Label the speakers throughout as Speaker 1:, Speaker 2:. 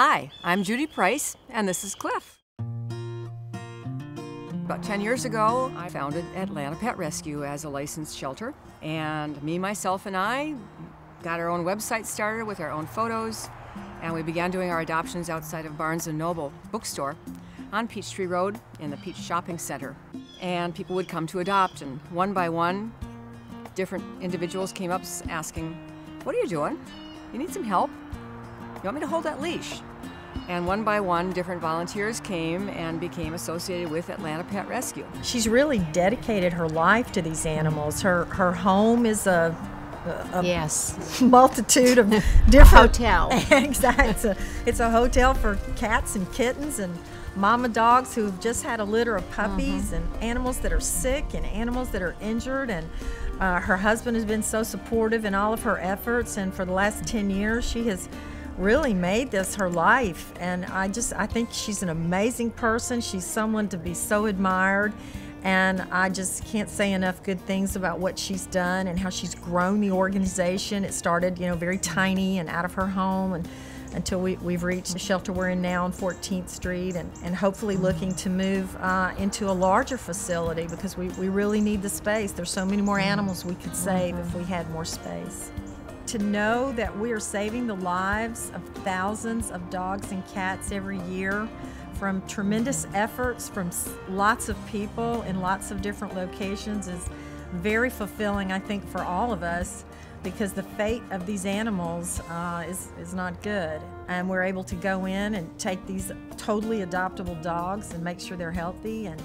Speaker 1: Hi, I'm Judy Price, and this is Cliff. About 10 years ago, I founded Atlanta Pet Rescue as a licensed shelter, and me, myself, and I got our own website started with our own photos, and we began doing our adoptions outside of Barnes & Noble bookstore on Peachtree Road in the Peach Shopping Center. And people would come to adopt, and one by one, different individuals came up asking, What are you doing? You need some help? You want me to hold that leash? And one by one, different volunteers came and became associated with Atlanta Pet Rescue.
Speaker 2: She's really dedicated her life to these animals. Her her home is a, a
Speaker 3: yes
Speaker 2: multitude of different
Speaker 3: hotel.
Speaker 2: exactly, it's a, it's a hotel for cats and kittens and mama dogs who've just had a litter of puppies mm-hmm. and animals that are sick and animals that are injured and uh, her husband has been so supportive in all of her efforts and for the last 10 years she has really made this her life. And I just, I think she's an amazing person. She's someone to be so admired. And I just can't say enough good things about what she's done and how she's grown the organization. It started, you know, very tiny and out of her home and until we, we've reached the shelter we're in now on 14th Street and, and hopefully mm-hmm. looking to move uh, into a larger facility because we, we really need the space. There's so many more mm-hmm. animals we could save if mm-hmm. we had more space to know that we are saving the lives of thousands of dogs and cats every year from tremendous efforts from lots of people in lots of different locations is very fulfilling, I think, for all of us because the fate of these animals uh, is, is not good. And we're able to go in and take these totally adoptable dogs and make sure they're healthy and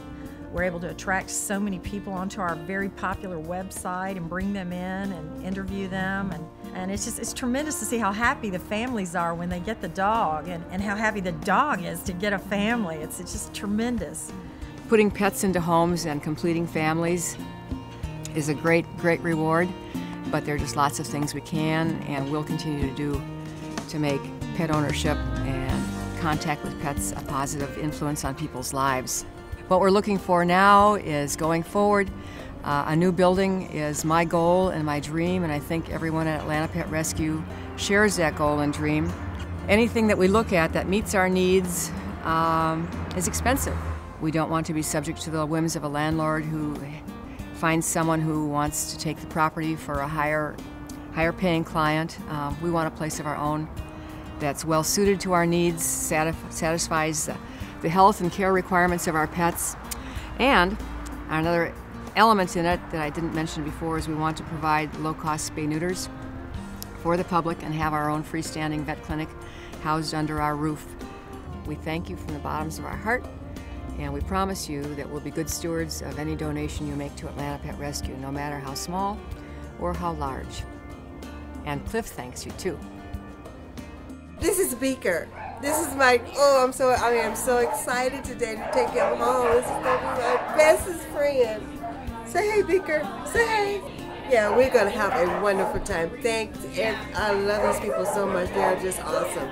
Speaker 2: we're able to attract so many people onto our very popular website and bring them in and interview them. And, and it's just, it's tremendous to see how happy the families are when they get the dog and, and how happy the dog is to get a family. It's, it's just tremendous.
Speaker 1: Putting pets into homes and completing families is a great, great reward, but there are just lots of things we can and will continue to do to make pet ownership and contact with pets a positive influence on people's lives. What we're looking for now is going forward. Uh, a new building is my goal and my dream, and I think everyone at Atlanta Pet Rescue shares that goal and dream. Anything that we look at that meets our needs um, is expensive. We don't want to be subject to the whims of a landlord who finds someone who wants to take the property for a higher, higher paying client. Um, we want a place of our own that's well suited to our needs, satisf satisfies the health and care requirements of our pets. And another element in it that I didn't mention before is we want to provide low-cost spay neuters for the public and have our own freestanding vet clinic housed under our roof. We thank you from the bottoms of our heart and we promise you that we'll be good stewards of any donation you make to Atlanta Pet Rescue, no matter how small or how large. And Cliff thanks you too.
Speaker 4: This is Beaker. This is my, oh, I'm so, I I'm so excited today to take him home. This is to be my bestest friend. Say hey, Beaker. Say hey. Yeah, we're to have a wonderful time. Thanks. I love these people so much. They are just awesome.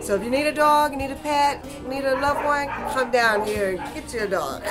Speaker 4: So if you need a dog, you need a pet, need a loved one, come down here and get your dog.